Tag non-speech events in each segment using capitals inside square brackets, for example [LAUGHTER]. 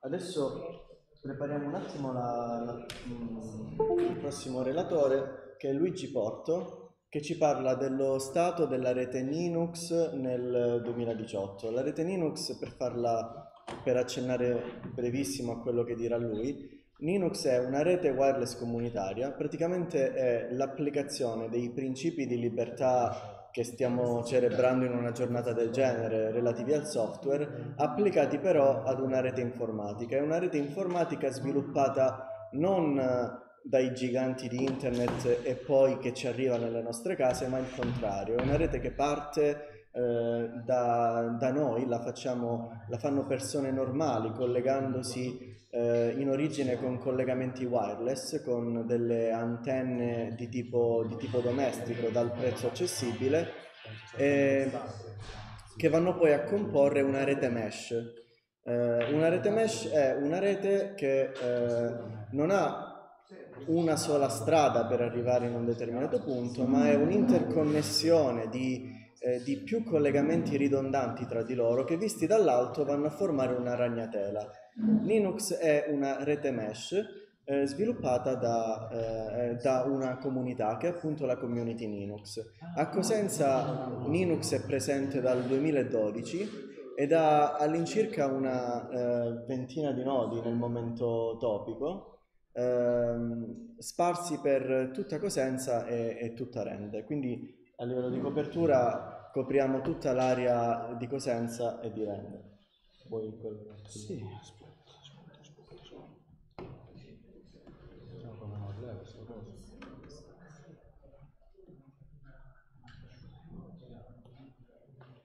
Adesso prepariamo un attimo la- la- mm, il prossimo relatore che è Luigi Porto che ci parla dello stato della rete Linux nel 2018. La rete Linux, per farla per accennare brevissimo a quello che dirà lui, Linux è una rete wireless comunitaria, praticamente è l'applicazione dei principi di libertà che stiamo celebrando in una giornata del genere relativi al software, applicati però ad una rete informatica. È una rete informatica sviluppata non eh, dai giganti di internet e poi che ci arriva nelle nostre case, ma il contrario, è una rete che parte eh, da, da noi, la, facciamo, la fanno persone normali collegandosi eh, in origine con collegamenti wireless, con delle antenne di tipo, di tipo domestico dal prezzo accessibile, e che vanno poi a comporre una rete mesh. Eh, una rete mesh è una rete che eh, non ha una sola strada per arrivare in un determinato punto, ma è un'interconnessione di, eh, di più collegamenti ridondanti tra di loro che visti dall'alto vanno a formare una ragnatela. Linux è una rete mesh eh, sviluppata da, eh, da, una comunità che è appunto la community Linux. A Cosenza Linux è presente dal 2012 ed ha all'incirca una eh, ventina di nodi nel momento topico ehm, sparsi per tutta Cosenza e, e tutta Rende. Quindi a livello di copertura copriamo tutta l'area di Cosenza e di Rende. Quello? Sì, aspetta, aspetta, aspetta, aspetta. No, come non leva questa cosa.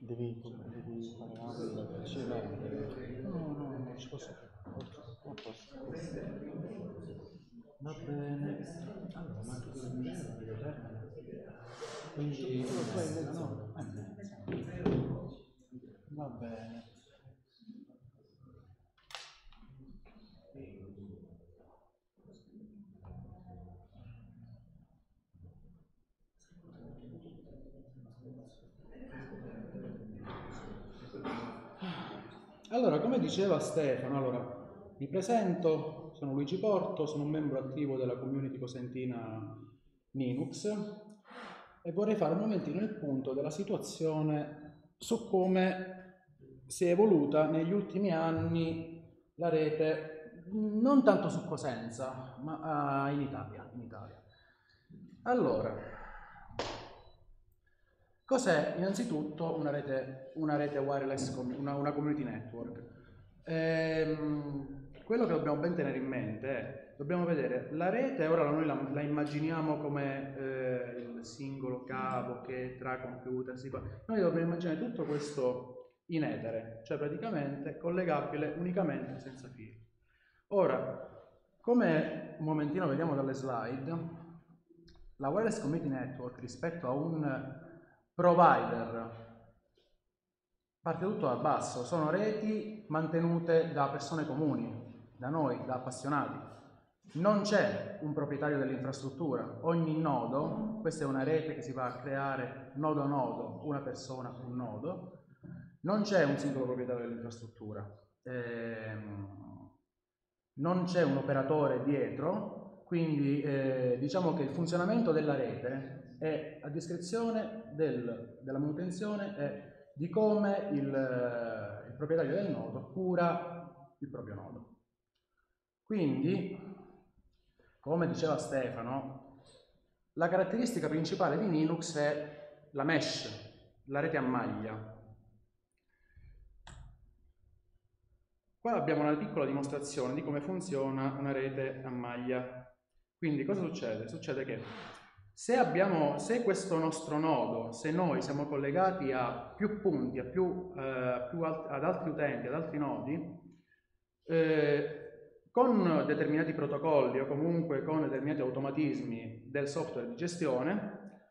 Devi, devi fare ampio. Sì, no, devi- No, no, non ci posso a posto. Va bene. Allora, ma tu cosa mi dici? Io termino. Quindi, Va bene. Allora, come diceva Stefano, allora, mi presento, sono Luigi Porto, sono un membro attivo della community cosentina Linux e vorrei fare un momentino il punto della situazione su come si è evoluta negli ultimi anni la rete, non tanto su Cosenza, ma ah, in Italia. In Italia. Allora, cos'è innanzitutto una rete, una rete wireless, una, una community network? Ehm, quello che dobbiamo ben tenere in mente è, dobbiamo vedere, la rete ora noi la, la immaginiamo come eh, il singolo cavo che tra computer si noi dobbiamo immaginare tutto questo in etere, cioè praticamente collegabile unicamente senza fili. Ora, come un momentino vediamo dalle slide, la wireless community network rispetto a un provider. Parte tutto da basso, sono reti mantenute da persone comuni, da noi, da appassionati. Non c'è un proprietario dell'infrastruttura, ogni nodo, questa è una rete che si va a creare nodo a nodo, una persona, un nodo, non c'è un singolo proprietario dell'infrastruttura, ehm, non c'è un operatore dietro, quindi eh, diciamo che il funzionamento della rete è a discrezione del, della manutenzione e di come il, il proprietario del nodo cura il proprio nodo. Quindi, come diceva Stefano, la caratteristica principale di Linux è la mesh, la rete a maglia. Qua abbiamo una piccola dimostrazione di come funziona una rete a maglia. Quindi cosa succede? Succede che se, abbiamo, se questo nostro nodo, se noi siamo collegati a più punti, a più, eh, più alt- ad altri utenti, ad altri nodi, eh, con determinati protocolli o comunque con determinati automatismi del software di gestione,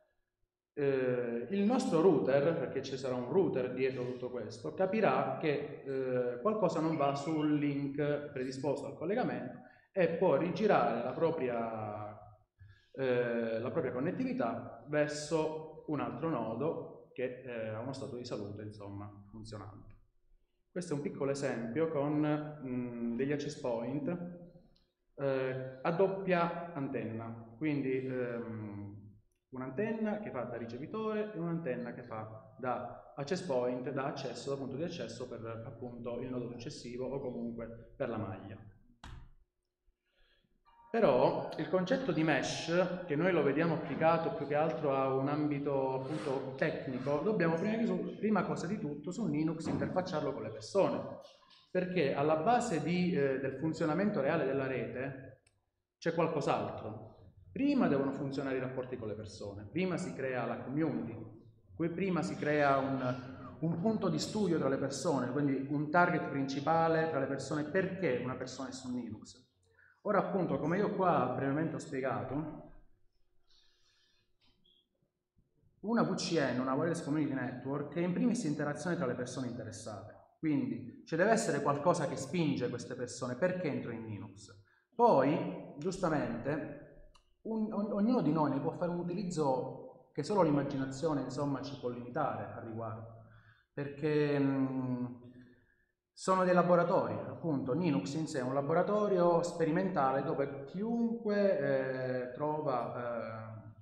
eh, il nostro router, perché ci sarà un router dietro tutto questo, capirà che eh, qualcosa non va sul link predisposto al collegamento e può rigirare la propria, eh, la propria connettività verso un altro nodo che eh, ha uno stato di salute insomma funzionante. Questo è un piccolo esempio con mh, mm, degli access point eh, a doppia antenna, quindi ehm, un'antenna che fa da ricevitore e un'antenna che fa da access point, da accesso, da punto di accesso per appunto il nodo successivo o comunque per la maglia. Però il concetto di mesh, che noi lo vediamo applicato più che altro a un ambito appunto tecnico, dobbiamo prima, prima cosa di tutto su Linux interfacciarlo con le persone, perché alla base di, eh, del funzionamento reale della rete c'è qualcos'altro. Prima devono funzionare i rapporti con le persone, prima si crea la community, prima si crea un, un punto di studio tra le persone, quindi un target principale tra le persone, perché una persona è su Linux Ora appunto, come io qua brevemente ho spiegato, una VCN, una Wireless Community Network, è in primis interazione tra le persone interessate. Quindi ci deve essere qualcosa che spinge queste persone perché entro in Linux. Poi, giustamente, un, ognuno di noi ne può fare un utilizzo che solo l'immaginazione insomma ci può limitare a riguardo. Perché mh, sono dei laboratori, appunto, Linux in sé è un laboratorio sperimentale dove chiunque eh, trova eh,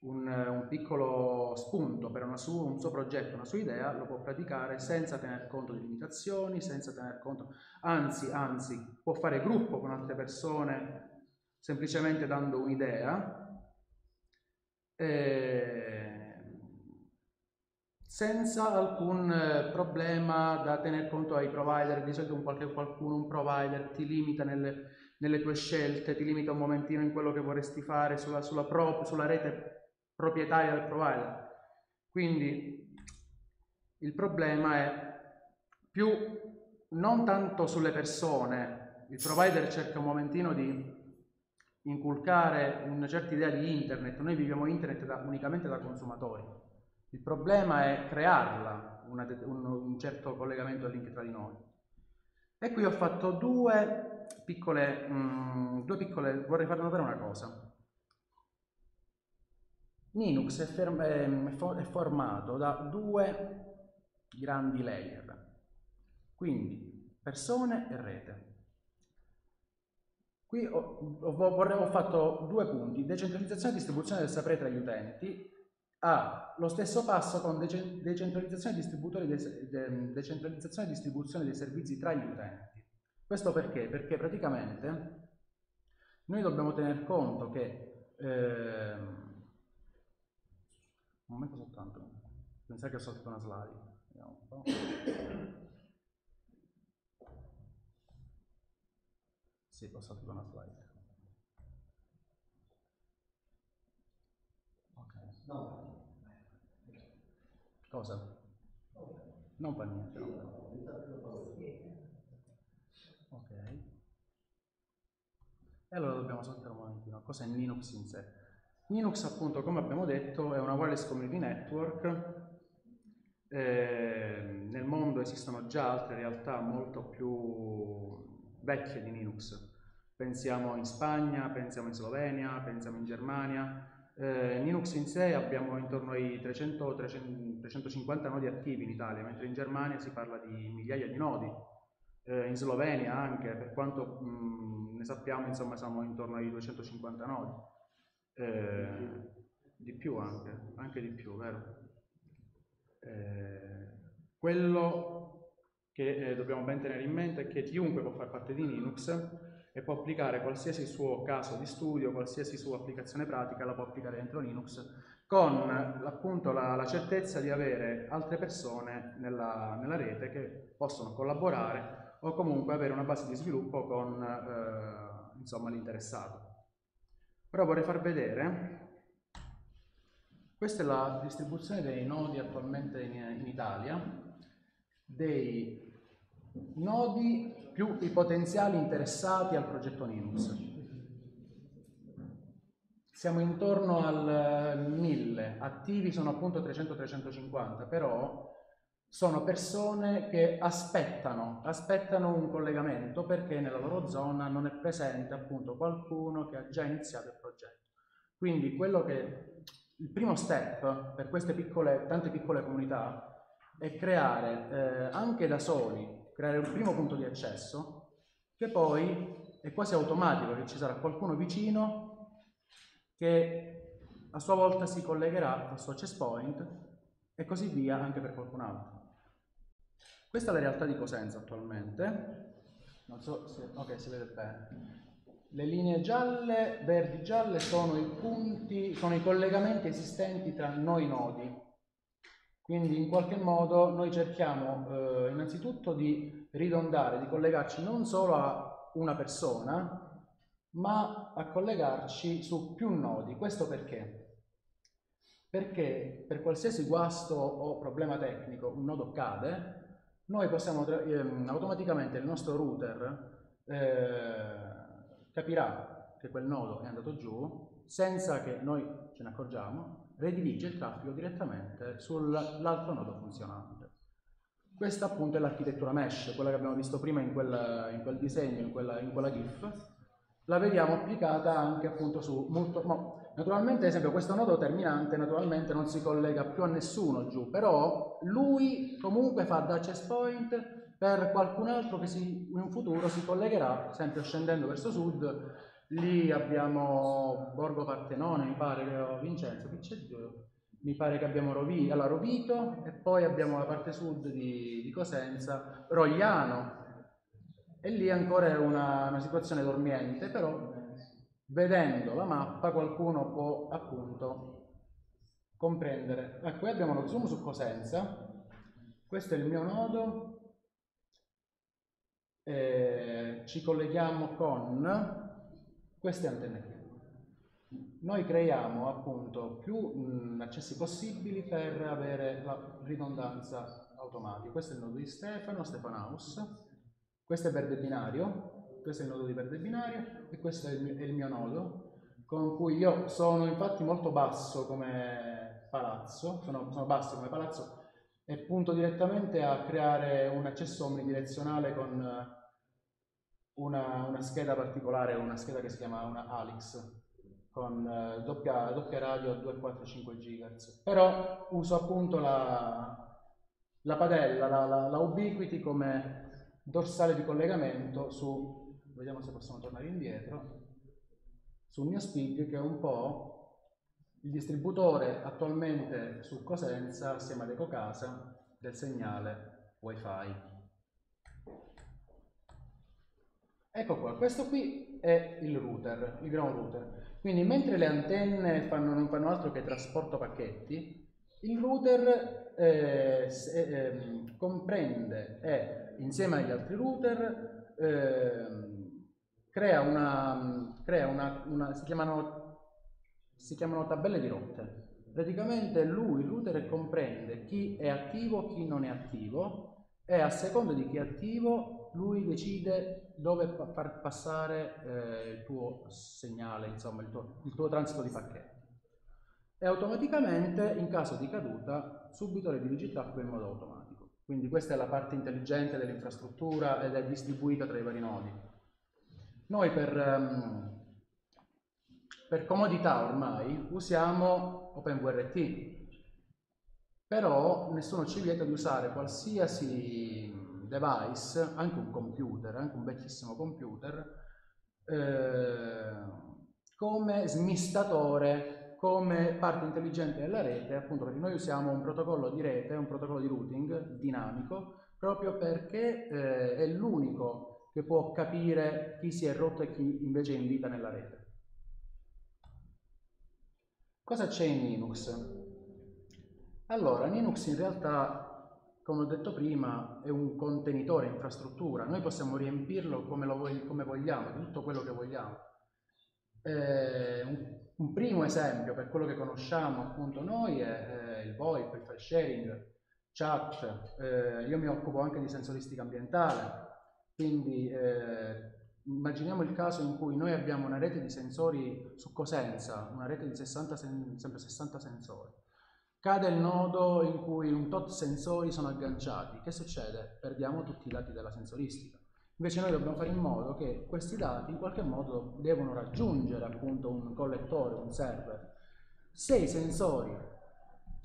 un, un, piccolo spunto per su, un suo progetto, una sua idea, lo può praticare senza tener conto di limitazioni, senza tener conto, anzi, anzi, può fare gruppo con altre persone semplicemente dando un'idea. Eh, senza alcun eh, problema da tener conto ai provider, di solito un qualche, qualcuno, un provider ti limita nelle, nelle, tue scelte, ti limita un momentino in quello che vorresti fare sulla, sulla, pro, sulla rete proprietaria del provider. Quindi il problema è più non tanto sulle persone, il provider cerca un momentino di inculcare una certa idea di internet, noi viviamo internet da, unicamente da consumatori il problema è crearla, una, un, un, certo collegamento link tra di noi. E qui ho fatto due piccole, mh, mm, due piccole vorrei far notare una cosa. Linux è, ferm- è, formato da due grandi layer, quindi persone e rete. Qui ho, ho, ho fatto due punti, decentralizzazione e distribuzione del sapere tra gli utenti ha lo stesso passo con decentralizzazione e de, decentralizzazione e distribuzione dei servizi tra gli utenti. Questo perché? Perché praticamente noi dobbiamo tener conto che... Eh, un momento soltanto, pensate che ho saltato una slide. Vediamo un po'. Sì, ho saltato una slide. No. Cosa? Non fa niente. Ok. E allora dobbiamo saltare un momentino. Cos'è Linux in sé? Linux appunto, come abbiamo detto, è una wireless community network. Eh, nel mondo esistono già altre realtà molto più vecchie di Linux. Pensiamo in Spagna, pensiamo in Slovenia, pensiamo in Germania, eh, Linux in sé abbiamo intorno ai 300, 300, 350 nodi attivi in Italia, mentre in Germania si parla di migliaia di nodi, eh, in Slovenia anche, per quanto mh, ne sappiamo insomma siamo intorno ai 250 nodi, eh, di più anche, anche di più, vero? Eh, quello che eh, dobbiamo ben tenere in mente è che chiunque può far parte di Linux e può applicare qualsiasi suo caso di studio, qualsiasi sua applicazione pratica, la può applicare dentro Linux con appunto la, la certezza di avere altre persone nella, nella, rete che possono collaborare o comunque avere una base di sviluppo con eh, l'interessato. Ora vorrei far vedere, questa è la distribuzione dei nodi attualmente in, in Italia, dei nodi più i potenziali interessati al progetto Linux. Siamo intorno al 1000, attivi sono appunto 300-350, però sono persone che aspettano, aspettano un collegamento perché nella loro zona non è presente appunto qualcuno che ha già iniziato il progetto. Quindi quello che il primo step per queste piccole, tante piccole comunità è creare eh, anche da soli, creare un primo punto di accesso che poi è quasi automatico che ci sarà qualcuno vicino che a sua volta si collegherà al suo access point e così via anche per qualcun altro. Questa è la realtà di Cosenza attualmente. Non so se ok, si vede bene. Le linee gialle, verdi gialle sono i punti, sono i collegamenti esistenti tra noi nodi. Quindi in qualche modo noi cerchiamo eh, innanzitutto di ridondare, di collegarci non solo a una persona, ma a collegarci su più nodi. Questo perché? Perché per qualsiasi guasto o problema tecnico un nodo cade, noi possiamo ehm, automaticamente il nostro router eh, capirà che quel nodo è andato giù senza che noi ce ne accorgiamo, redirige il traffico direttamente sull'altro nodo funzionante. Questa appunto è l'architettura mesh, quella che abbiamo visto prima in quel, in quel disegno, in quella, in quella GIF, la vediamo applicata anche appunto su molto... No, naturalmente, ad esempio, questo nodo terminante naturalmente non si collega più a nessuno giù, però lui comunque fa da access point per qualcun altro che si, in futuro si collegherà, sempre scendendo verso sud, lì abbiamo Borgo Partenone, mi pare che ho Vincenzo, qui c'è mi pare che abbiamo Rovito, alla Rovito e poi abbiamo la parte sud di, di Cosenza, Rogliano, e lì ancora è una, una situazione dormiente, però vedendo la mappa qualcuno può appunto comprendere. Ecco, qui abbiamo lo zoom su Cosenza, questo è il mio nodo, eh, ci colleghiamo con queste antenne qui. Noi creiamo appunto più mh, accessi possibili per avere la ridondanza automatica. Questo è il nodo di Stefano, Stefanaus questo è verde binario, questo è il nodo di verde binario e questo è il, mio, è il mio nodo, con cui io sono infatti molto basso come palazzo, sono, sono basso come palazzo e punto direttamente a creare un accesso omnidirezionale con una, una scheda particolare, una scheda che si chiama una Alix con uh, doppia, doppia, radio a 245 GHz. Però uso appunto la, la padella, la, la, la Ubiquiti come dorsale di collegamento su, vediamo se possiamo tornare indietro, sul mio SPIG che è un po' il distributore attualmente su Cosenza assieme ad EcoCasa del segnale wifi. Ecco qua, questo qui è il router, il ground router. Quindi mentre le antenne fanno, non fanno altro che trasporto pacchetti, il router eh, eh, comprende e insieme agli altri router eh, crea, una, crea una, una si, chiamano, si chiamano tabelle di rotte. Praticamente lui, il router, comprende chi è attivo, chi non è attivo e a seconda di chi è attivo lui decide dove far passare eh, il tuo segnale, insomma il tuo, il tuo transito di pacchetto e automaticamente in caso di caduta subito redirige il traffico in modo automatico. Quindi questa è la parte intelligente dell'infrastruttura ed è distribuita tra i vari nodi. Noi per, um, per comodità ormai usiamo OpenVRT, però nessuno ci vieta di usare qualsiasi device, anche un computer, anche un vecchissimo computer, eh, come smistatore come parte intelligente della rete, appunto perché noi usiamo un protocollo di rete, un protocollo di routing dinamico, proprio perché eh, è l'unico che può capire chi si è rotto e chi invece è in vita nella rete. Cosa c'è in Linux? Allora, Linux in realtà, come ho detto prima, è un contenitore, infrastruttura. Noi possiamo riempirlo come, lo, come vogliamo, di tutto quello che vogliamo. Eh, un un primo esempio per quello che conosciamo appunto noi è eh, il VoIP, il file sharing, chat, eh, io mi occupo anche di sensoristica ambientale, quindi eh, immaginiamo il caso in cui noi abbiamo una rete di sensori su Cosenza, una rete di 60, sempre 60 sensori. Cade il nodo in cui un tot sensori sono agganciati, che succede? Perdiamo tutti i dati della sensoristica. Invece noi dobbiamo fare in modo che questi dati in qualche modo devono raggiungere appunto un collettore, un server. Se i sensori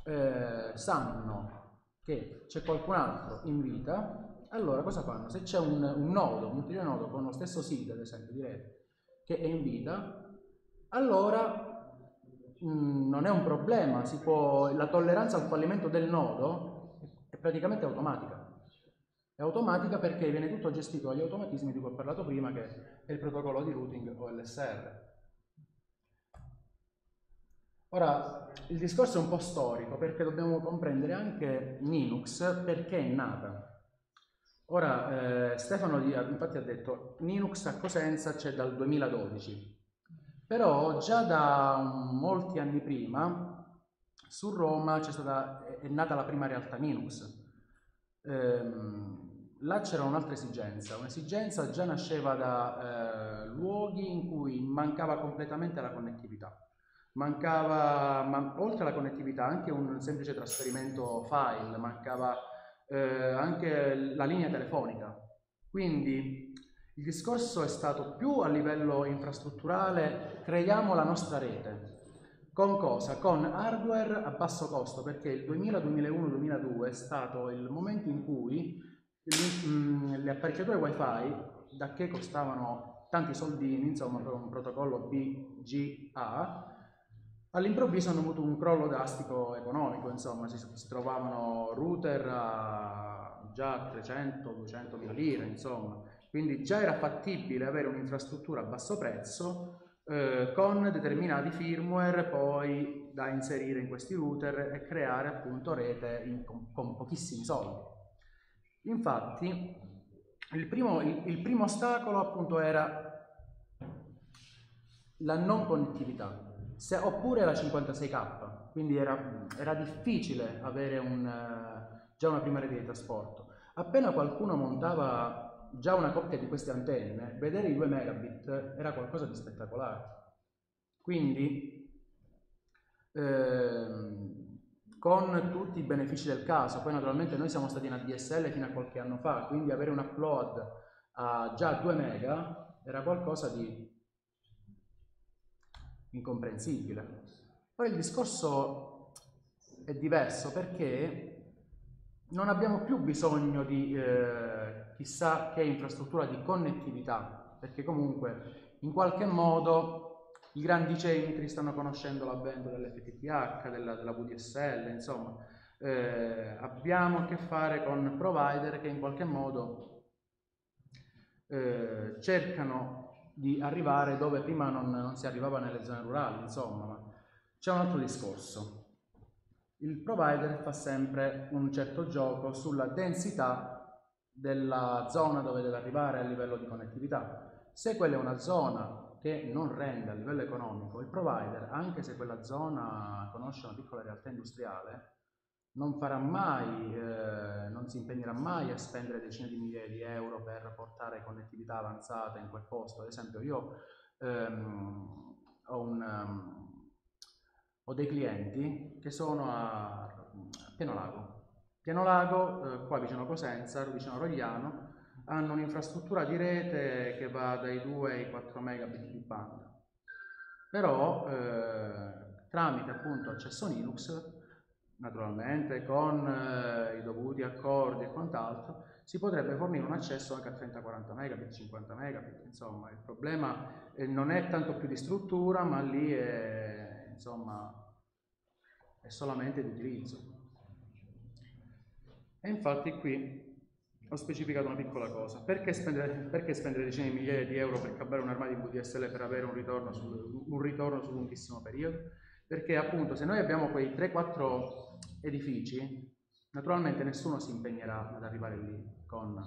eh, sanno che c'è qualcun altro in vita, allora cosa fanno? Se c'è un, un nodo, un ulteriore nodo con lo stesso SID, ad esempio, di che è in vita, allora mm, non è un problema, può, la tolleranza al fallimento del nodo è praticamente automatica. È automatica perché viene tutto gestito dagli automatismi di cui ho parlato prima, che è il protocollo di routing OLSR. Ora, il discorso è un po' storico perché dobbiamo comprendere anche Linux perché è nata. Ora, eh, Stefano infatti ha detto Linux a Cosenza c'è dal 2012, però già da molti anni prima su Roma stata, è nata la prima realtà Linux. Ehm, là c'era un'altra esigenza, un'esigenza già nasceva da eh, luoghi in cui mancava completamente la connettività mancava, ma, oltre alla connettività, anche un semplice trasferimento file, mancava eh, anche la linea telefonica. Quindi il discorso è stato più a livello infrastrutturale, creiamo la nostra rete. Con cosa? Con hardware a basso costo, perché il 2000, 2001, 2002 è stato il momento in cui le, mh, le apparecchiature wifi, da che costavano tanti soldini, insomma per un protocollo BGA, All'improvviso hanno avuto un crollo drastico economico, insomma, si, si trovavano router a già 300-200 mila lire, insomma, quindi già era fattibile avere un'infrastruttura a basso prezzo eh, con determinati firmware poi da inserire in questi router e creare appunto rete in, con, con, pochissimi soldi. Infatti, il primo, il, il primo ostacolo appunto era la non connettività se, oppure la 56K, quindi era, era difficile avere un, uh, già una prima rete di trasporto. Appena qualcuno montava già una coppia di queste antenne, vedere i 2 megabit era qualcosa di spettacolare. Quindi, ehm, con tutti i benefici del caso, poi naturalmente noi siamo stati in ADSL fino a qualche anno fa, quindi avere un upload a già 2 mega era qualcosa di incomprensibile. Poi il discorso è diverso perché non abbiamo più bisogno di eh, chissà che infrastruttura di connettività, perché comunque in qualche modo i grandi centri stanno conoscendo l'avvento dell'FTTH, della, della VDSL, insomma, eh, abbiamo a che fare con provider che in qualche modo eh, cercano di arrivare dove prima non, non si arrivava nelle zone rurali, insomma, ma c'è un altro discorso. Il provider fa sempre un certo gioco sulla densità della zona dove deve arrivare a livello di connettività. Se quella è una zona che non rende a livello economico, il provider, anche se quella zona conosce una piccola realtà industriale, non farà mai, eh, non si impegnerà mai a spendere decine di migliaia di euro per portare connettività avanzata in quel posto. Ad esempio, io ehm, ho, un, um, ho, dei clienti che sono a, a Pienolago. Pienolago, eh, qua vicino a Cosenza, vicino a Rogliano, hanno un'infrastruttura di rete che va dai 2 ai 4 megabit di banda. Però eh, tramite appunto accesso Linux naturalmente con eh, i dovuti accordi e quant'altro, si potrebbe fornire un accesso anche a 30-40 megabit, 50 megabit, insomma il problema eh, non è tanto più di struttura, ma lì è, insomma, è solamente di utilizzo. E infatti qui ho specificato una piccola cosa. Perché spendere, perché spendere decine di migliaia di euro per cablare un armadio in VDSL per avere un ritorno, sul, un ritorno su lunghissimo periodo? Perché appunto se noi abbiamo quei 3-4 edifici, naturalmente nessuno si impegnerà ad arrivare lì con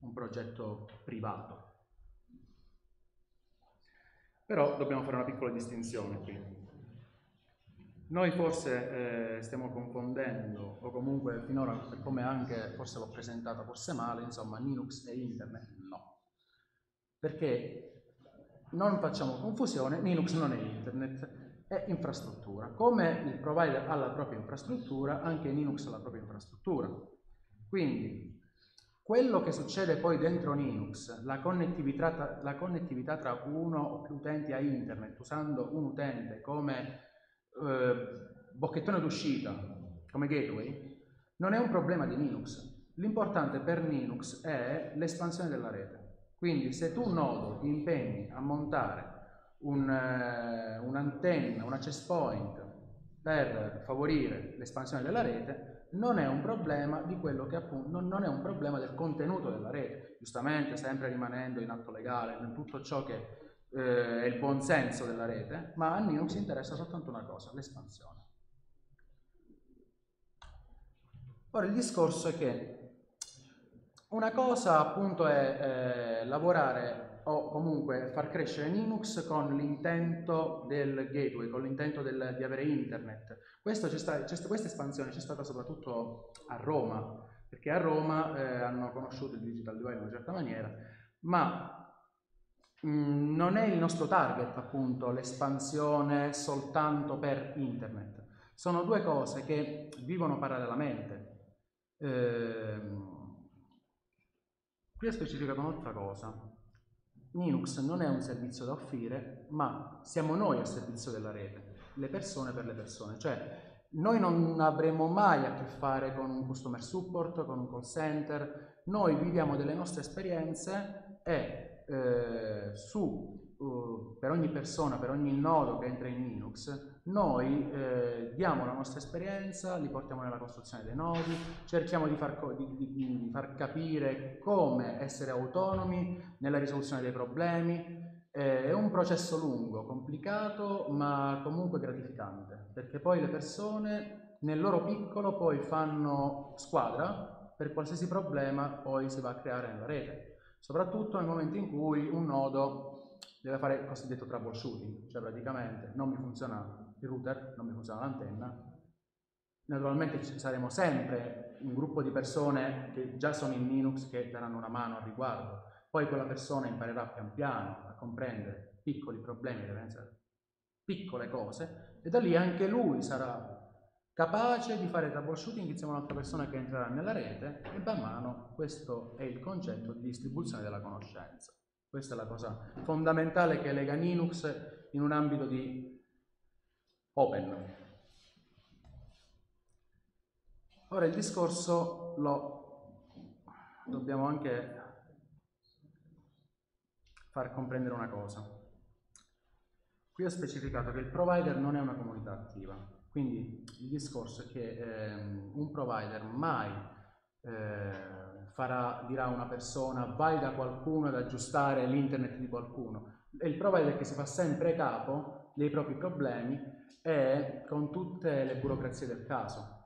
un progetto privato. Però dobbiamo fare una piccola distinzione qui. Noi forse eh, stiamo confondendo, o comunque finora, per come anche forse l'ho presentata, forse male, insomma, Linux e Internet, no. Perché non facciamo confusione, Linux non è Internet, è infrastruttura. Come il provider ha la propria infrastruttura, anche Linux ha la propria infrastruttura. Quindi, quello che succede poi dentro Linux, la connettività, la connettività tra uno o più utenti a internet, usando un utente come eh, bocchettone d'uscita, come gateway, non è un problema di Linux. L'importante per Linux è l'espansione della rete. Quindi se tu nodo ti impegni a montare un, eh, un'antenna, un access point per favorire l'espansione della rete, non è un problema di quello che appunto non è un problema del contenuto della rete, giustamente sempre rimanendo in atto legale, in tutto ciò che eh, il buon senso della rete, ma a Linux interessa soltanto una cosa, l'espansione. Ora il discorso è che una cosa appunto è eh, lavorare o comunque far crescere Linux con l'intento del gateway, con l'intento di avere internet. Sta, questa espansione c'è stata soprattutto a Roma, perché a Roma eh, hanno conosciuto il digital divide in una certa maniera, ma Mm, non è il nostro target appunto l'espansione soltanto per internet. Sono due cose che vivono parallelamente. Eh, qui è specificato un'altra cosa. Linux non è un servizio da offrire, ma siamo noi al servizio della rete, le persone per le persone. Cioè, noi non avremo mai a che fare con un customer support, con un call center, noi viviamo delle nostre esperienze e eh, su, uh, per ogni persona, per ogni nodo che entra in Linux, noi eh, diamo la nostra esperienza, li portiamo nella costruzione dei nodi, cerchiamo di far, di, di, di far capire come essere autonomi nella risoluzione dei problemi. Eh, è un processo lungo, complicato, ma comunque gratificante, perché poi le persone nel loro piccolo poi fanno squadra per qualsiasi problema poi si va a creare nella rete soprattutto nel momento in cui un nodo deve fare il cosiddetto troubleshooting, cioè praticamente non mi funziona il router, non mi funziona l'antenna, naturalmente ci saremo sempre un gruppo di persone che già sono in Linux che daranno una mano al riguardo, poi quella persona imparerà pian piano a comprendere piccoli problemi, piccole cose, e da lì anche lui sarà capace di fare troubleshooting insieme a un'altra persona che entrerà nella rete e man mano questo è il concetto di distribuzione della conoscenza. Questa è la cosa fondamentale che lega Linux in un ambito di open. Ora il discorso lo dobbiamo anche far comprendere una cosa. Qui ho specificato che il provider non è una comunità attiva, quindi il discorso è che ehm, un provider mai eh, farà, dirà a una persona vai da qualcuno ad aggiustare l'internet di qualcuno. È il provider che si fa sempre capo dei propri problemi e con tutte le burocrazie del caso.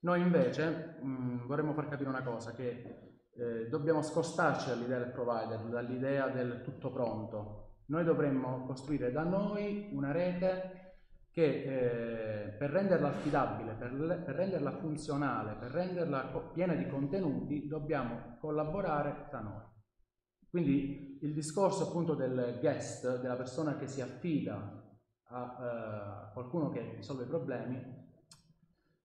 Noi invece mh, mm, vorremmo far capire una cosa, che eh, dobbiamo scostarci dall'idea del provider, dall'idea del tutto pronto. Noi dovremmo costruire da noi una rete che eh, per renderla affidabile, per, per, renderla funzionale, per renderla piena di contenuti, dobbiamo collaborare tra noi. Quindi il discorso appunto del guest, della persona che si affida a uh, qualcuno che risolve i problemi,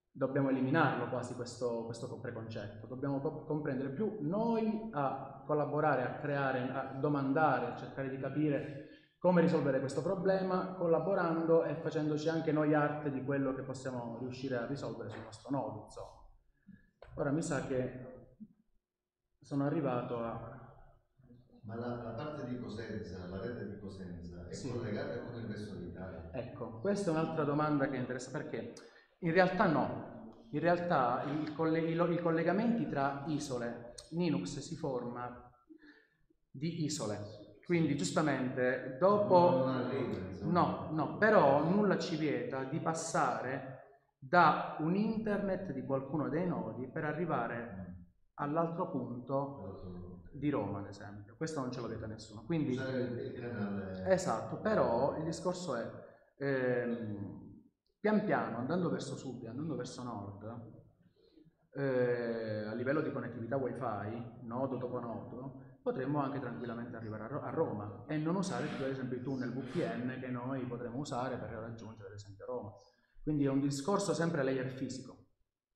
dobbiamo eliminarlo quasi questo, questo preconcetto, dobbiamo comprendere più noi a collaborare, a creare, a domandare, a cercare di capire come risolvere questo problema collaborando e facendoci anche noi arte di quello che possiamo riuscire a risolvere sul nostro nodo. Insomma. Ora mi sa che sono arrivato a... Ma la, la parte di Cosenza, la rete di Cosenza, è sì. collegata con il resto d'Italia? Ecco, questa è un'altra domanda che interessa perché in realtà no, in realtà coll i, i collegamenti tra isole, Linux si forma di isole, quindi giustamente dopo... No, no, però nulla ci vieta di passare da un internet di qualcuno dei nodi per arrivare all'altro punto di Roma, ad esempio. Questo non ce lo vieta nessuno. Quindi, esatto, però il discorso è ehm, pian piano, andando verso sud e andando verso nord, eh, a livello di connettività wifi, nodo dopo nodo, potremmo anche tranquillamente arrivare a, Roma e non usare più ad esempio i tunnel VPN che noi potremmo usare per raggiungere ad esempio Roma. Quindi è un discorso sempre layer fisico.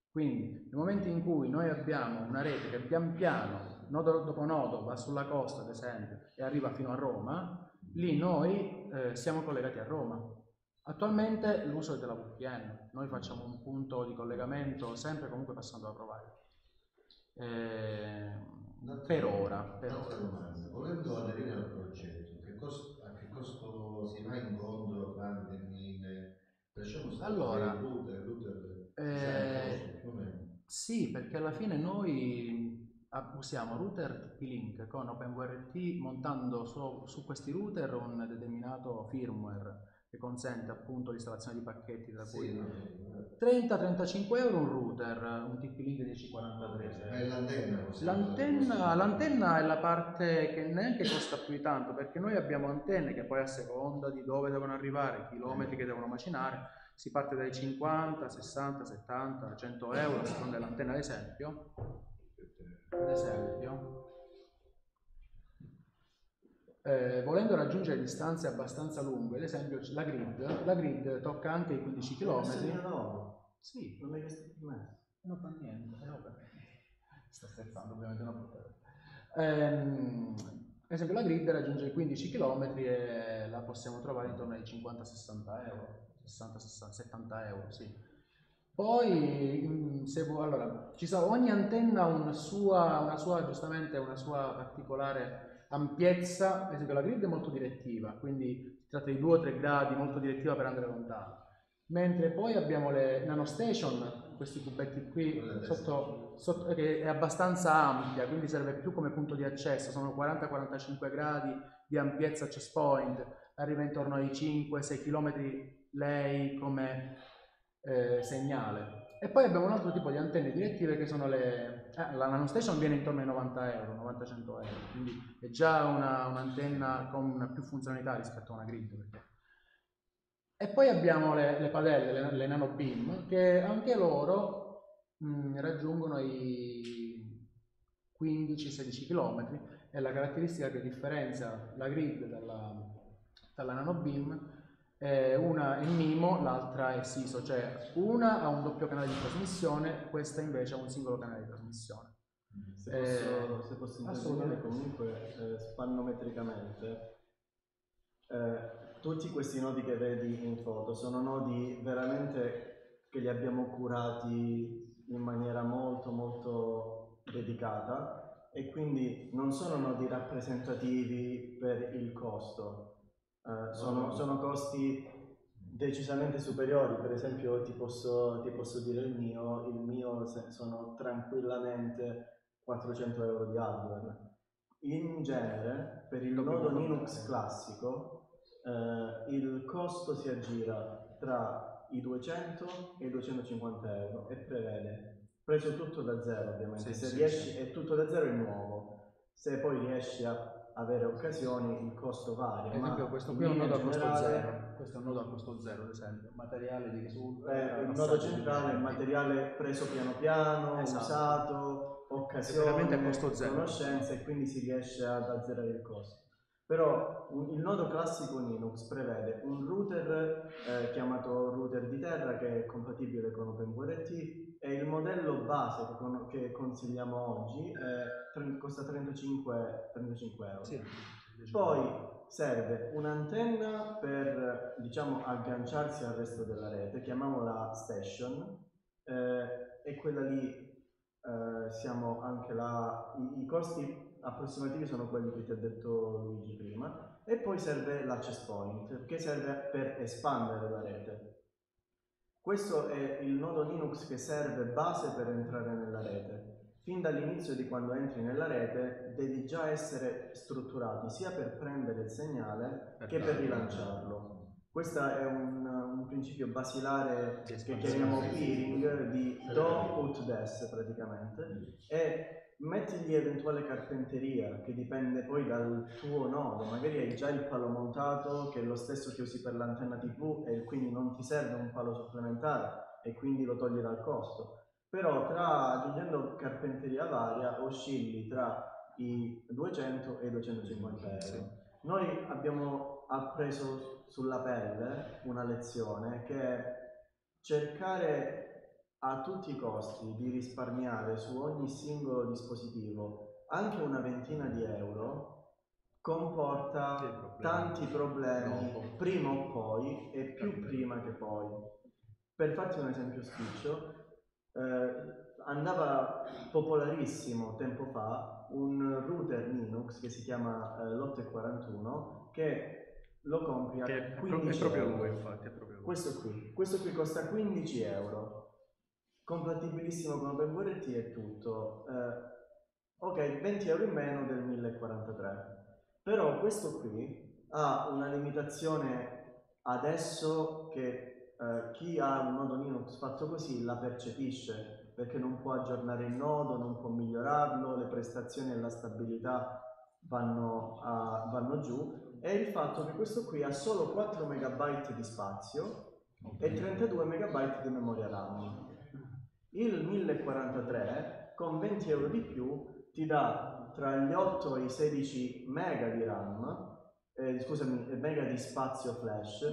Quindi nel momento in cui noi abbiamo una rete che pian piano, nodo dopo nodo, va sulla costa ad esempio e arriva fino a Roma, lì noi eh, siamo collegati a Roma. Attualmente l'uso è della VPN, noi facciamo un punto di collegamento sempre comunque passando da provider. Eh, per ora. Per ora. domanda, volendo aderire al progetto, che costo- a che costo si va incontro tramite mine? Lasciamo stare Allora, il router, router eh. Sì, perché alla fine noi usiamo router TP-Link con OpenWRT montando su, su questi router un determinato firmware che consente appunto l'installazione di pacchetti tra Sì, cui no, 30-35 euro un router, un TP-Link 1043. ma è l'antenna così. L'antenna, l'antenna è la parte che neanche costa più di tanto perché noi abbiamo antenne che poi a seconda di dove devono arrivare, i chilometri che devono macinare, si parte dai 50, 60, 70, 100 euro a seconda dell'antenna ad esempio. Ad esempio. Eh, volendo raggiungere distanze abbastanza lunghe, ad esempio la grid, la grid tocca anche i 15 km. nuovo. Sì, Non fa niente, è opera. Sto scherzando, ovviamente non poteva. Ehm, ad esempio la grid raggiunge i 15 km e la possiamo trovare intorno ai 50-60 euro, 60-70 euro, sì. Poi, mm, se vu- allora, ci sa, ogni antenna ha una sua, una sua, giustamente, una sua particolare ampiezza, ad esempio la grid è molto direttiva, quindi si tratta di 2 o 3 gradi, molto direttiva per andare lontano. Mentre poi abbiamo le nanostation, questi cubetti qui sotto, sotto- che è abbastanza ampia, quindi serve più come punto di accesso, sono 40-45 gradi di ampiezza access point, arriva intorno ai 5-6 km lei come eh, segnale. E poi abbiamo un altro tipo di antenne direttive che sono le... eh, la nanostation viene intorno ai 90 euro, 90-100 euro, quindi è già una- un'antenna con più funzionalità rispetto a una grid. perché- E poi abbiamo le, le padelle, le, le nano beam, che anche loro mh, raggiungono i 15-16 km e la caratteristica che differenzia la grid dalla, dalla nano è una è MIMO, l'altra è SISO, cioè una ha un doppio canale di trasmissione, questa invece ha un singolo canale di trasmissione. Se Eh, posso, se posso intervenire comunque eh, spannometricamente, eh, tutti questi nodi che vedi in foto sono nodi veramente che li abbiamo curati in maniera molto molto dedicata e quindi non sono nodi rappresentativi per il costo, Eh, sono, sono costi decisamente superiori, per esempio ti posso, ti posso dire il mio, il mio sono tranquillamente 400 euro di hardware. In genere, per il nodo. Linux classico, eh, il costo si aggira tra i 200 e i 250 euro e prevede, preso tutto da zero ovviamente, Sì, se sì, riesci, sì. è tutto da zero è nuovo, se poi riesci a avere occasioni il costo varia. Ad esempio ma questo qui è un nodo a costo zero, questo è un nodo a costo zero ad esempio, materiale di risultato. eh, il nodo centrale è il materiale preso piano piano, Esatto. usato, occasioni, a costo zero. conoscenze e quindi si riesce ad azzerare il costo. Però un- il nodo classico Linux prevede un router eh, chiamato router di terra che è compatibile con OpenWRT e il modello base che, con- che consigliamo oggi è tre- costa 35, 35 euro. Sì. Poi serve un'antenna per diciamo agganciarsi al resto della rete, chiamiamola station, eh, e quella lì eh, siamo anche là, i, i costi approssimativi sono quelli che ti ha detto Luigi prima, e poi serve l'access point che serve per espandere la rete. Questo è il nodo Linux che serve base per entrare nella rete. Fin dall'inizio di quando entri nella rete devi già essere strutturati sia per prendere il segnale che per rilanciarlo. Questo è un, un principio basilare che chiamiamo peering di do ut des praticamente e mettigli eventuale carpenteria che dipende poi dal tuo nodo, magari hai già il palo montato che è lo stesso che usi per l'antenna TV e quindi non ti serve un palo supplementare e quindi lo togli dal costo. Però tra aggiungendo carpenteria varia oscilli tra i 200 e i 250 euro. Noi abbiamo appreso sulla pelle una lezione che è cercare a tutti i costi di risparmiare su ogni singolo dispositivo anche una ventina di euro comporta problemi. tanti problemi Dopo. prima o poi e più prima che poi. Per farti un esempio spiccio, eh, andava popolarissimo tempo fa un router Linux che si chiama eh, l'841 che lo compri a Che è, 15 pro- è proprio euro. lui, infatti, è proprio lui. Questo qui, questo qui costa 15 euro, compatibilissimo con OpenWRT e tutto. Eh, ok, 20 euro in meno del 1043. Però questo qui ha una limitazione adesso che eh, chi ha un nodo Linux fatto così la percepisce perché non può aggiornare il nodo, non può migliorarlo, le prestazioni e la stabilità vanno, a- vanno giù è il fatto che questo qui ha solo 4 MB di spazio e 32 MB di memoria RAM. Il 1043 con 20 euro di più ti dà tra gli 8 e i 16 mega di RAM, eh, scusami, mega di spazio flash,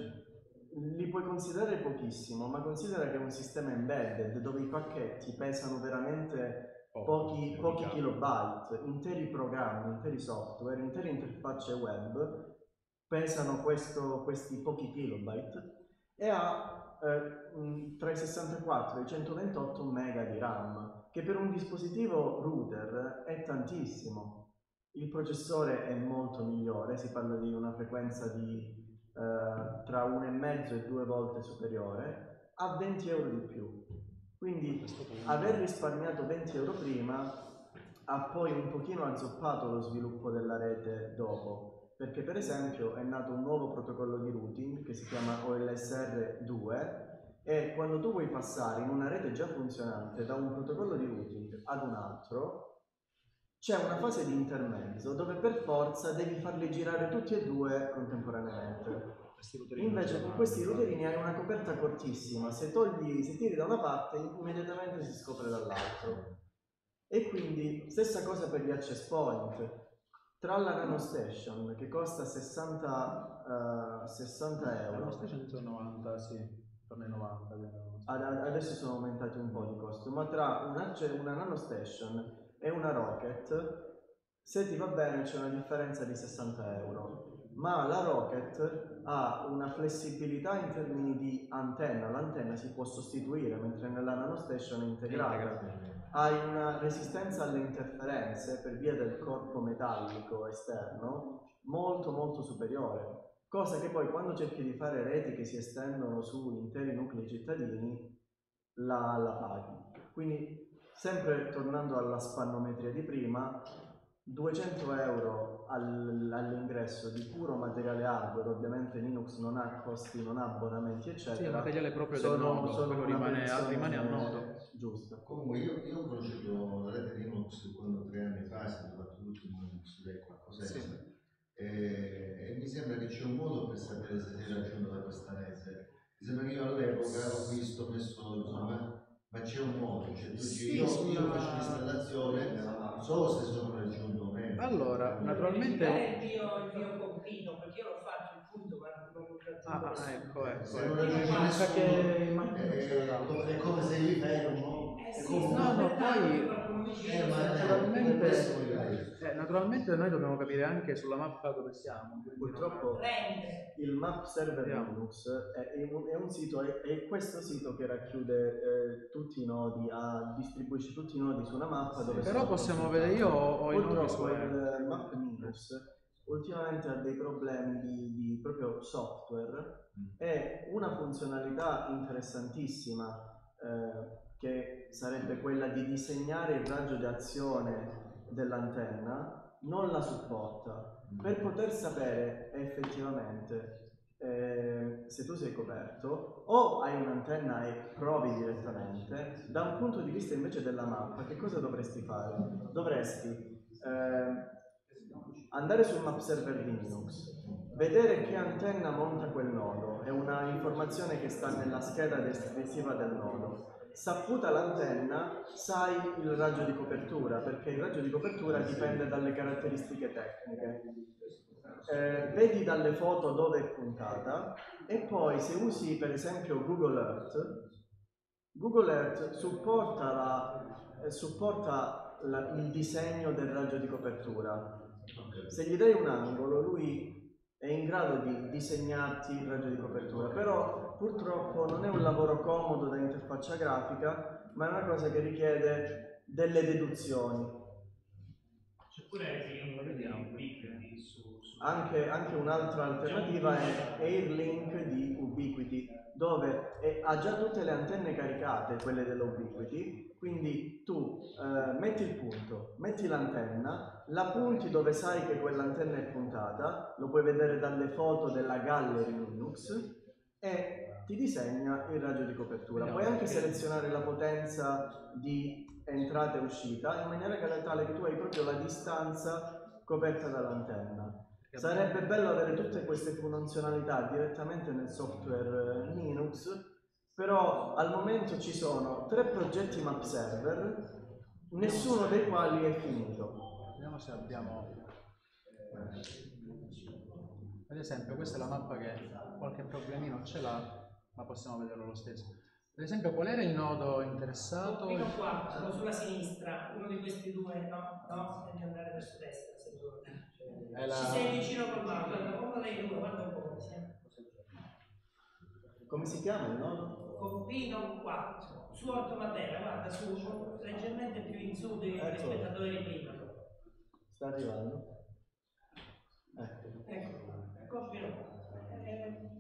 li puoi considerare pochissimo, ma considera che è un sistema embedded dove i pacchetti pesano veramente pochi, pochi kilobyte, interi programmi, interi software, intere interfacce web pesano questo- questi pochi kilobyte e ha eh, tra i 64 e i 128 mega di RAM, che per un dispositivo router è tantissimo. Il processore è molto migliore, si parla di una frequenza di eh, tra 1,5 e 2 volte superiore, a 20 euro di più. Quindi aver risparmiato 20 euro prima ha poi un pochino azzoppato lo sviluppo della rete dopo, perché per esempio è nato un nuovo protocollo di routing che si chiama OLSR 2 e quando tu vuoi passare in una rete già funzionante da un protocollo di routing ad un altro, c'è una fase di intermezzo dove per forza devi farli girare tutti e due contemporaneamente. Invece con questi routerini hai una coperta cortissima, se togli, se tiri da una parte immediatamente si scopre dall'altro. E quindi stessa cosa per gli access point. Tra la nanostation che costa 60, eh, 60 Euro. station sono 90, sì, intorno ai 90. più o meno. ad- adesso sono aumentati un po' di costo, ma tra una, c'è una nanostation e una rocket, se ti va bene c'è una differenza di 60 euro. Ma la rocket ha una flessibilità in termini di antenna, l'antenna si può sostituire, mentre nella nanostation è integrata. Hai una resistenza alle interferenze per via del corpo metallico esterno molto molto superiore, cosa che poi quando cerchi di fare reti che si estendono su interi nuclei cittadini la, la paghi. Quindi sempre tornando alla spannometria di prima, 200 euro al- all'ingresso di puro materiale hardware, ovviamente Linux non ha costi, non ha abbonamenti Sì, eccetera. materiale proprio del sono- nodo, sono rimane, pensione rimane a nodo. Giusto. Comunque io, io ho conosciuto la rete Linux quando tre anni fa si è fatto tutto in Linux, ecco, cos'è? Sì. E, e mi sembra che c'è un modo per sapere se sei raggiunto da questa rete. Mi sembra che io all'epoca ho visto, messo, insomma, ma c'è un modo, cioè tu dici, Sì, io, sulla- io faccio l'installazione, so se sono raggiunto o meno. Allora, naturalmente... Verificare il mio, il mio compito, perché io lo faccio appunto quando proprio Ah, ah, ecco, ecco. Se non ecco. Mi sa che nessuno, il mappa non eh, come se io fermo. Eh sì, no, no, poi- Eh, naturalmente-. Eh, naturalmente noi dobbiamo capire anche sulla mappa dove siamo. Purtroppo il map server. Linux è, è un, è un sito, è, è questo sito che racchiude eh, tutti i nodi, ha- distribuisce tutti i nodi su una mappa dove Però sono possiamo vedere, io ho, ho i nodi su il map Linux ultimamente ha dei problemi di, di proprio software e una funzionalità interessantissima eh, che sarebbe quella di disegnare il raggio di azione dell'antenna non la supporta. Per poter sapere effettivamente eh, se tu sei coperto o hai un'antenna e provi direttamente da un punto di vista invece della mappa che cosa dovresti fare? dovresti eh, andare sul map server di Linux vedere che antenna monta quel nodo è una informazione che sta nella scheda descrittiva del nodo. Saputa l'antenna sai il raggio di copertura perché il raggio di copertura dipende dalle caratteristiche tecniche. Eh, vedi dalle foto dove è puntata e poi se usi per esempio Google Earth Google Earth supporta, la- eh, supporta la- il disegno del raggio di copertura Se gli dai un angolo, lui è in grado di disegnarti il raggio di copertura, però purtroppo non è un lavoro comodo da interfaccia grafica, ma è una cosa che richiede delle deduzioni. C'è pure Ubiquiti su, su Anche, anche un'altra alternativa è Airlink di Ubiquiti, dove è- ha già tutte le antenne caricate, quelle dell'Ubiquiti, quindi tu eh, metti il punto, metti l'antenna, la punti dove sai che quell'antenna è puntata, lo puoi vedere dalle foto della gallery Linux e ti disegna il raggio di copertura. Puoi anche selezionare la potenza di entrata e uscita in maniera tale che tu hai proprio la distanza coperta dall'antenna. Sarebbe bello avere tutte queste funzionalità direttamente nel software eh, Linux, però al momento ci sono tre progetti map server, nessuno dei quali è finito. Vediamo se abbiamo... Ad esempio, questa è la mappa che qualche problemino ce l'ha, ma possiamo vederlo lo stesso. Ad esempio, qual era il nodo interessato? Fino qua, sono sulla sinistra, uno di questi due, no, no, devi andare verso destra, se tu- È la- Ci sei vicino col mouse, guarda, uno dei due, guarda un po' come si chiama. Come si chiama il nodo? Con Pino 4, su Orto Matera, guarda, su, leggermente più in su dei Ecco. spettatori di prima. Sta arrivando. Ecco. Ecco, 4. Eh,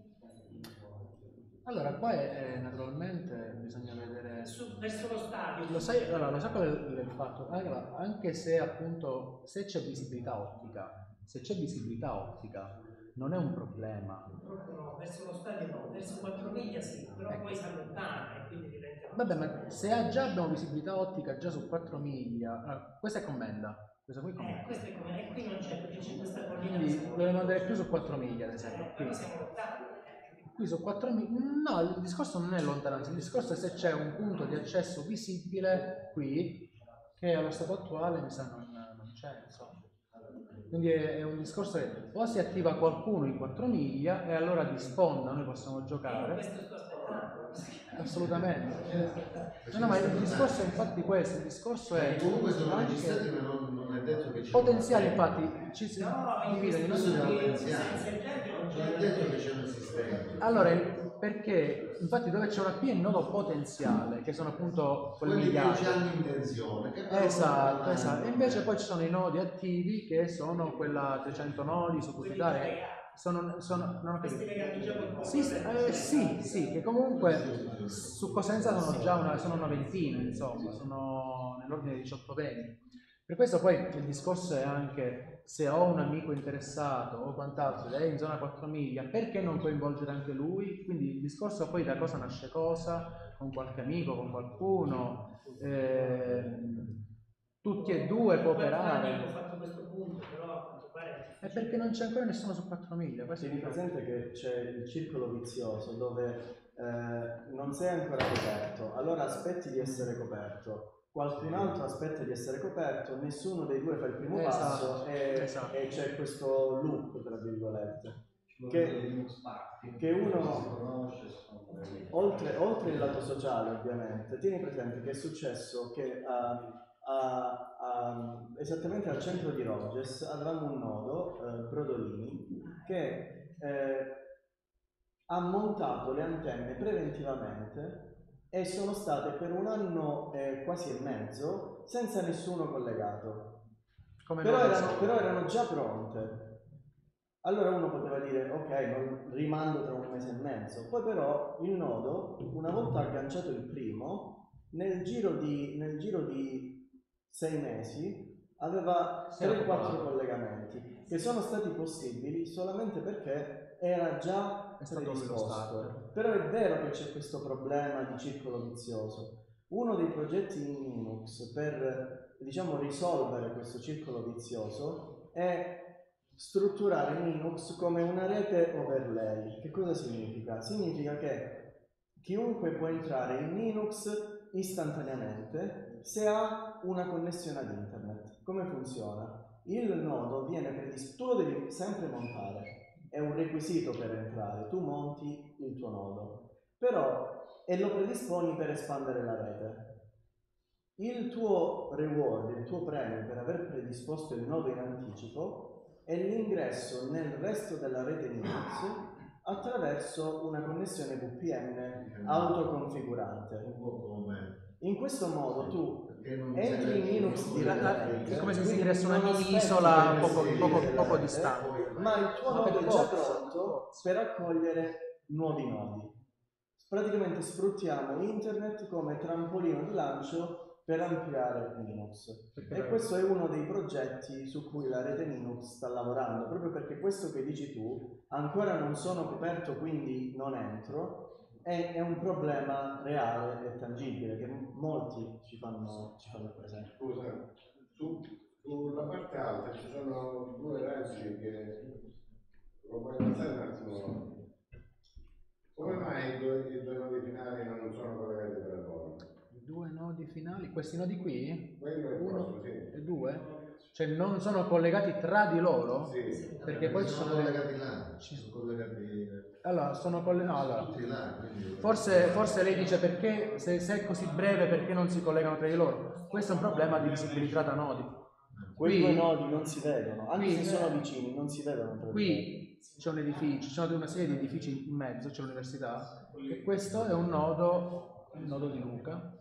Allora, qua è, è, naturalmente bisogna vedere... su- verso lo stadio. Lo sai, allora, lo sai qual è il fatto? Allora, anche se appunto, se c'è visibilità ottica, se c'è visibilità ottica, non è un problema. No, verso lo stadio no, verso 4 miglia sì, però Ecco. poi si allontana e quindi diventa... Vabbè, ma se già abbiamo visibilità ottica già su 4 miglia, ah, questa è commenda, questa qui è Eh, questo è come, e qui non c'è perché c'è questa collina. Quindi dovremmo andare più su 4 miglia, ad esempio. Eh, Qui, qui su 4 miglia, no, il discorso non è lontananza, il discorso è se c'è un punto di accesso visibile qui, che allo stato attuale mi sa non, non c'è, insomma. Quindi è, è un discorso che o si attiva qualcuno in 4 miglia e allora di sponda noi possiamo Eh, giocare. aspettando. Assolutamente. [LAUGHS] No, no, ma il discorso è infatti questo, il discorso è comunque sono registrati ma non, detto che c'è potenziali infatti ci si No, in che allora perché infatti dove c'è una P è il nodo potenziale che sono appunto quelli che migliaia già hanno intenzione che esatto esatto. E invece poi ci sono i nodi attivi che sono quella 300 nodi su aree legati. sono, sono non ho Questi capito. sì, eh, sì, sì, che comunque su Cosenza sono già una, sono una ventina, insomma, sono nell'ordine di 18-20. Per questo poi il discorso è anche se ho un amico interessato o quant'altro ed è in zona 4 miglia, perché non coinvolgere anche lui? Quindi il discorso poi da cosa nasce cosa, con qualche amico, con qualcuno, ehm, tutti e due Ho cooperare. fatto questo punto, però a quanto pare È perché non c'è ancora nessuno su 4 miglia, questo Tieni è il presente che c'è il circolo vizioso dove eh, non sei ancora coperto, allora aspetti di essere coperto, qualcun altro aspetta di essere coperto, nessuno dei due fa il primo Esatto, passo e, esatto. e c'è questo loop, tra virgolette. Che, Che- uno- Oltre, oltre il lato sociale, ovviamente, tieni presente che è successo che a- a- a- esattamente al centro di Rogers avevamo un nodo, eh, Brodolini, che eh, ha montato le antenne preventivamente e sono state per un anno e quasi e mezzo senza nessuno collegato. Però erano, però erano già pronte. Allora uno poteva dire, ok, non rimando tra un mese e mezzo. Poi però il nodo, una volta agganciato il primo, nel giro di, nel giro di sei mesi aveva Si era 3-4 occupato. collegamenti che sono stati possibili solamente perché era già È predisposto. Però è vero che c'è questo problema di circolo vizioso. Uno dei progetti in Linux per diciamo risolvere questo circolo vizioso è strutturare Linux come una rete overlay. Che cosa significa? Significa che chiunque può entrare in Linux istantaneamente se ha una connessione ad internet. Come funziona? Il nodo viene predisposto, tu lo devi sempre montare, è un requisito per entrare, tu monti il tuo nodo, però e lo predisponi per espandere la rete. Il tuo reward, il tuo premio per aver predisposto il nodo in anticipo è l'ingresso nel resto della rete Linux attraverso una connessione VPN autoconfigurante. In questo modo tu entri in Linux direttamente. È come se si ingressa una mini isola poco- poco- poco la distante. Ma il tuo nodo è già pronto per accogliere nuovi nodi. Praticamente sfruttiamo internet come trampolino di lancio per ampliare Linux. E questo è uno dei progetti su cui la rete Linux sta lavorando, proprio perché questo che dici tu ancora non sono coperto, quindi non entro, è, è un problema reale e tangibile che molti ci fanno, ci fanno presente. Scusa, su- sulla parte alta ci sono due raggi che lo puoi passare un attimo. Come mai i due, i due nodi finali non sono collegati tra loro? I due nodi finali, questi nodi qui, Quello è il uno prossimo, sì. e due, cioè non sono collegati tra di loro? Sì. Perché poi ci sono sono collegati là, ci sono collegati Allora, sono collegati... No, allora, tutti là, quindi... Forse, forse lei dice perché, se, se è così breve, perché non si collegano tra di loro? Questo è un problema di visibilità tra nodi. Quei Qui- due nodi non si vedono, anche qui- se sono vicini, non si vedono tra di loro. Qui c'è un edificio, ci sono una serie di edifici in mezzo, c'è l'università, e questo è un nodo, il nodo di Luca,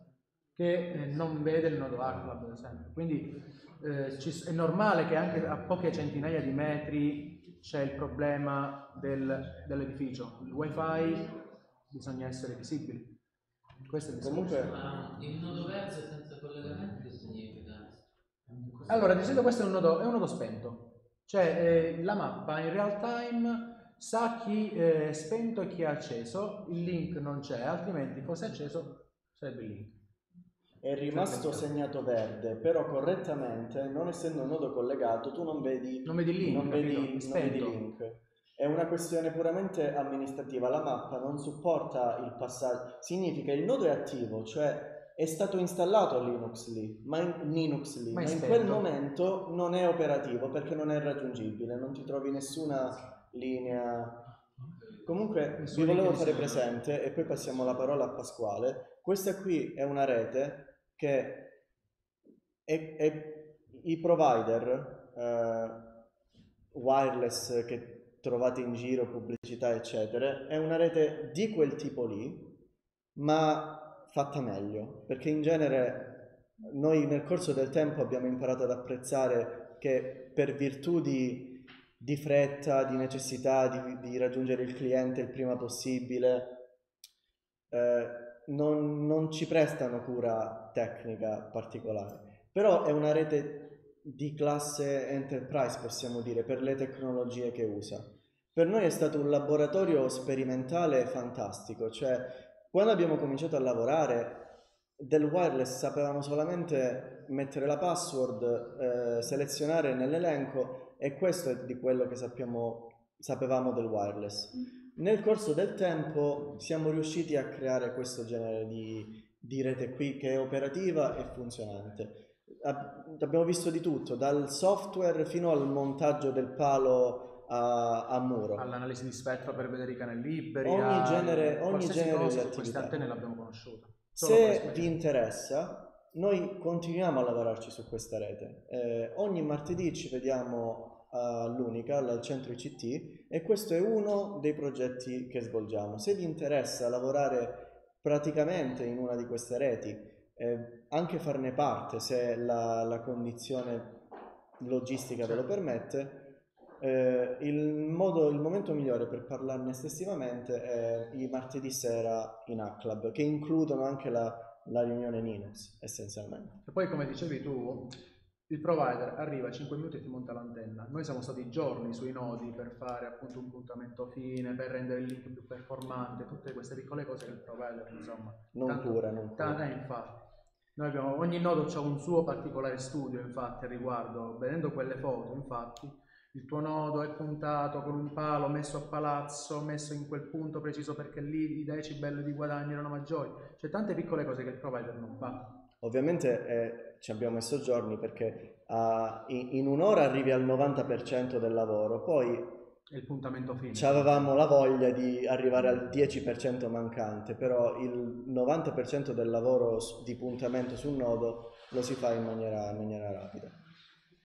che eh, non vede il nodo ACLAB, ad esempio. Quindi eh, è normale che anche a poche centinaia di metri c'è il problema del- dell'edificio. Il wifi bisogna essere visibili. Questo è il discorso. Comunque, Ma il nodo verde senza collegamento che significa? Allora, di solito questo è un nodo, è un nodo spento, cioè eh, la mappa in real time sa chi è spento e chi è acceso, il link non c'è, altrimenti fosse acceso sarebbe il link. È rimasto segnato verde, però correttamente, non essendo un nodo collegato, tu non vedi, Non vedi link, non vedi, È non vedi link. È una questione puramente amministrativa, la mappa non supporta il passaggio, significa il nodo è attivo, cioè è stato installato Linux lì, ma in, Linux lì, Ma ma, in quel momento non è operativo perché non è raggiungibile, non ti trovi nessuna linea. Comunque Nessun vi volevo fare presente, e poi passiamo la parola a Pasquale, questa qui è una rete che è- è- i provider eh, wireless che trovate in giro, pubblicità eccetera, è una rete di quel tipo lì, ma fatta meglio, perché in genere noi nel corso del tempo abbiamo imparato ad apprezzare che per virtù di, di fretta, di necessità di, di raggiungere il cliente il prima possibile, eh, non, non ci prestano cura tecnica particolare. Però è una rete di classe enterprise, possiamo dire, per le tecnologie che usa. Per noi è stato un laboratorio sperimentale fantastico, cioè quando abbiamo cominciato a lavorare del wireless sapevamo solamente mettere la password, eh, selezionare nell'elenco e questo è di quello che sappiamo, sapevamo del wireless. Nel corso del tempo siamo riusciti a creare questo genere di, di rete qui che è operativa e funzionante. Ab- abbiamo visto di tutto, dal software fino al montaggio del palo a, a muro. All'analisi di spettro per vedere i canali liberi, Ogni a- genere- ogni genere di cosa, attività. Queste antenne le abbiamo conosciute. Solo Se vi interessa, noi continuiamo a lavorarci su questa rete. Eh, ogni martedì ci vediamo all'Unica, al centro ICT, e questo è uno dei progetti che svolgiamo. Se vi interessa lavorare praticamente in una di queste reti, eh, anche farne parte se la, la condizione logistica ve lo permette, eh, il, modo, il momento migliore per parlarne estensivamente è i martedì sera in A-Club, che includono anche la, la riunione Linux, essenzialmente. E poi, come dicevi tu, il provider arriva a 5 minuti e ti monta l'antenna. Noi siamo stati giorni sui nodi per fare appunto un puntamento fine, per rendere il link più performante, tutte queste piccole cose che il provider, insomma, Non tanto- cura, non cura. eh, infatti. Noi abbiamo, ogni nodo ha un suo particolare studio, infatti, a riguardo. Vedendo quelle foto, infatti, il tuo nodo è puntato con un palo messo a palazzo, messo in quel punto preciso perché lì i decibel di guadagno erano maggiori. Cioè, tante piccole cose che il provider non fa. Ovviamente eh, ci abbiamo messo giorni perché ah, in, in un'ora arrivi al 90% del lavoro, poi il puntamento fine. avevamo la voglia di arrivare al 10% mancante, però il 90% del lavoro di puntamento sul nodo lo si fa in maniera, in maniera rapida.